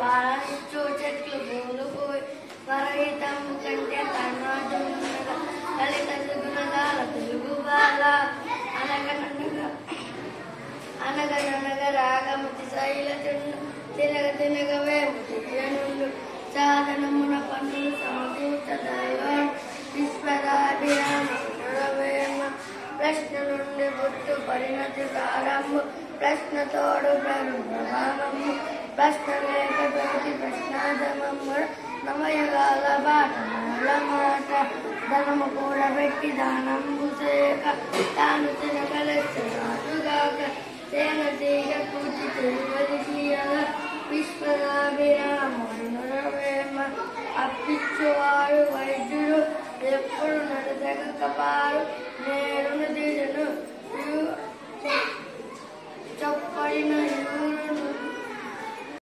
పాలించు చెట్లు పూలు పోయి వరహితం కంటే తన్మాటున్నగా లలిత గుణగాల తెలుగు బాల అనగనగా అనగననగ రాగమతి తినగ తినగ సాధనమున పన్నులు సమకూర్చ దైవం విశ్వరాభిరామ ప్రశ్న నుండి గుర్తు పరిణతి ప్రారంభం ప్రశ్నతోడు ప్రభావము ప్రశ్న లేక ప్రతి ప్రశ్నాదమము నవయుగాల బాట మాట ధనము కూడా పెట్టి దానము చేయక తాను తినగలగాక తేన తీగ పూజి తిరువది తీయల విశ్వనాభిరామ అప్పించువాడు వైద్యుడు ఎప్పుడు నడదగకపారు